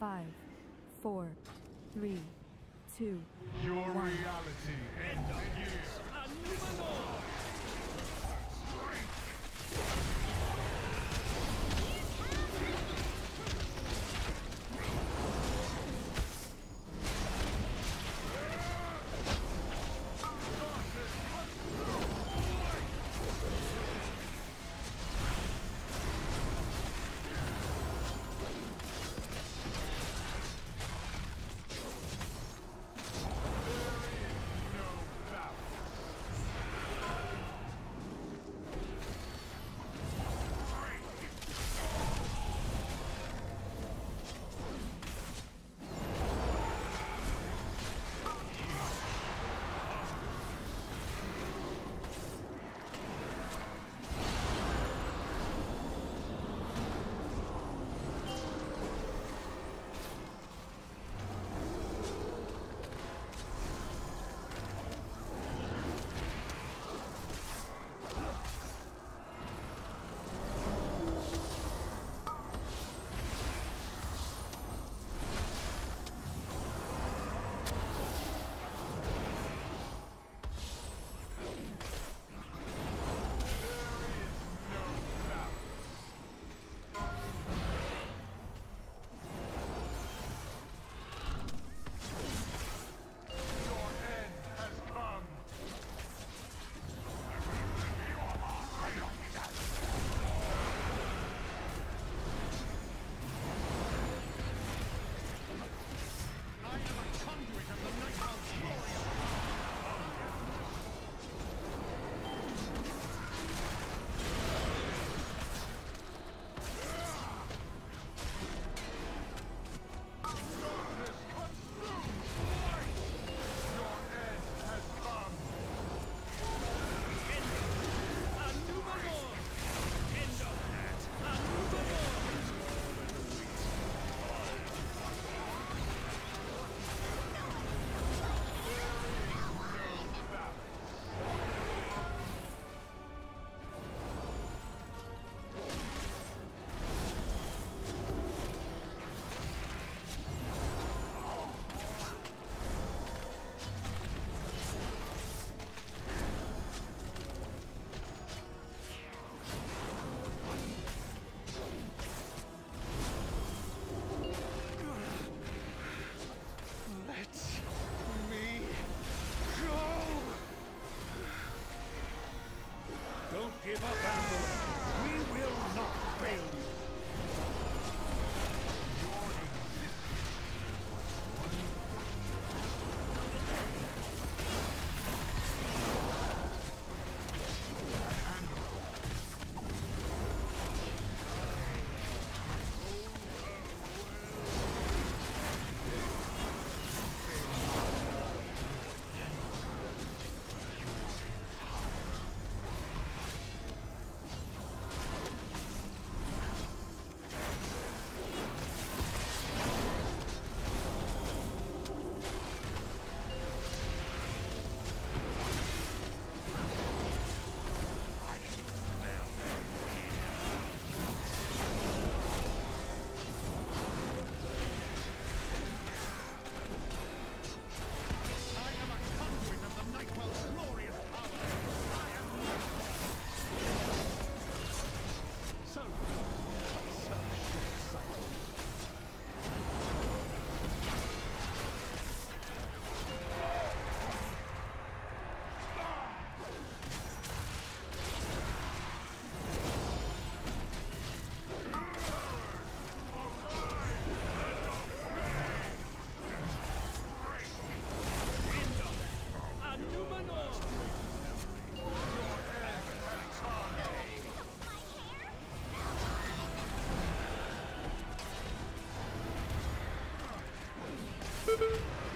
Five, four, three, two, Your one. reality ends here. ん?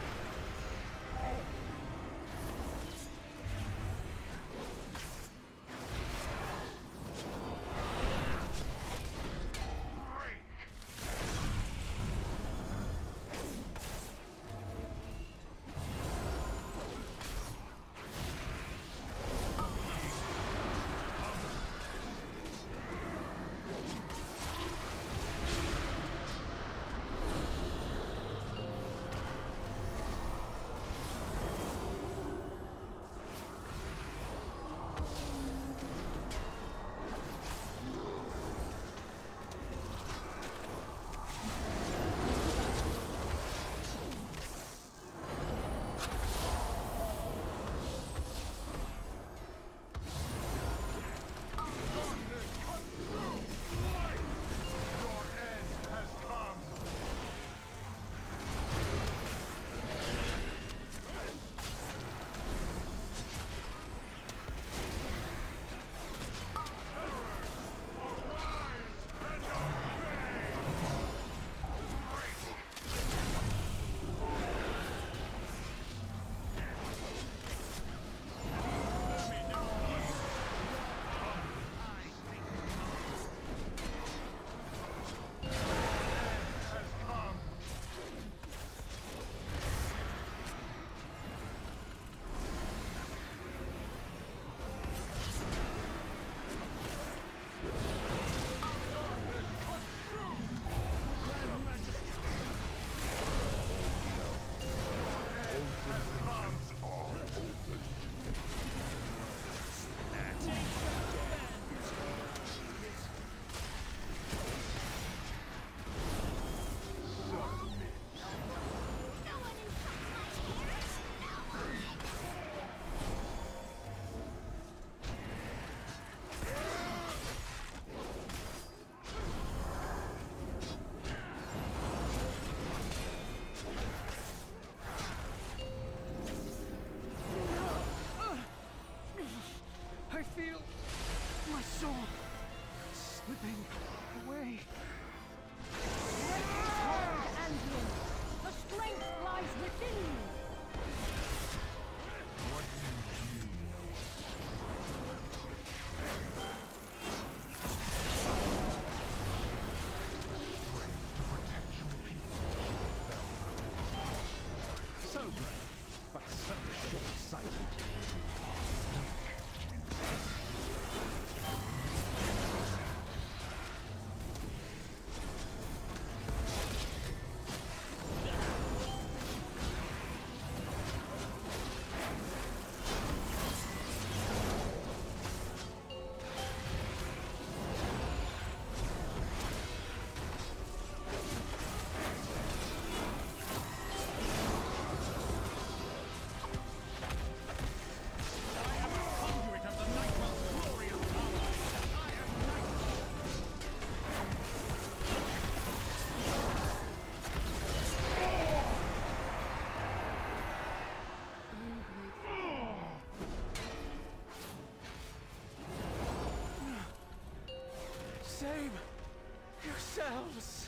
Yourselves.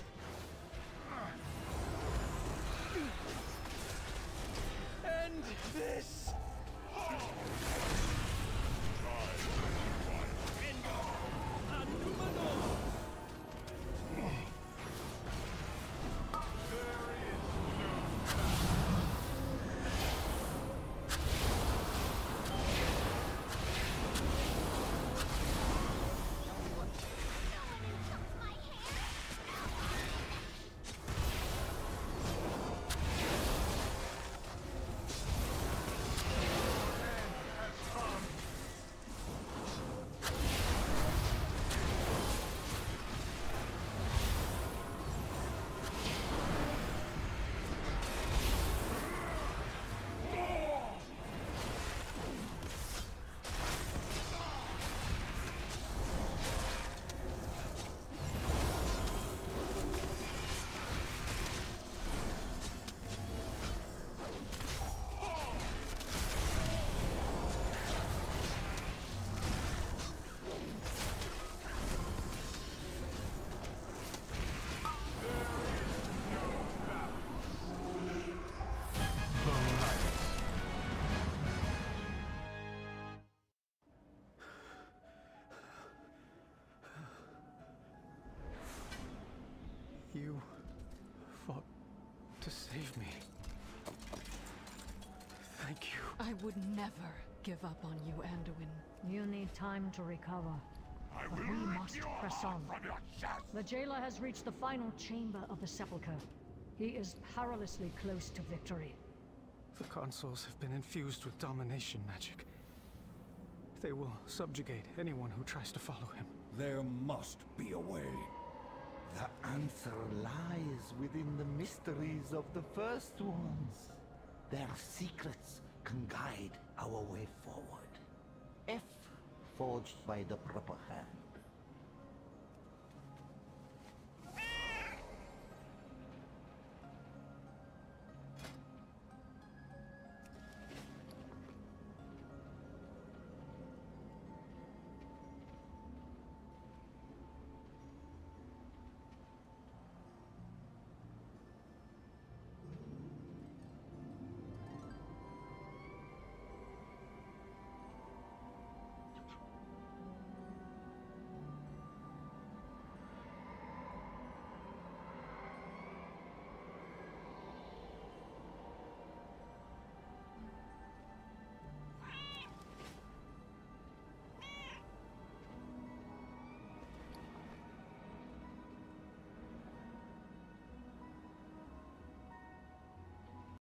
Save me. Thank you. I would never give up on you, Anduin. You need time to recover. I But will we rip must your press on. from your chest. The jailer has reached the final chamber of the sepulchre. He is perilously close to victory. The consoles have been infused with domination magic. They will subjugate anyone who tries to follow him. There must be a way. The answer lies within the mysteries of the first ones. Their secrets can guide our way forward. If forged by the proper hand.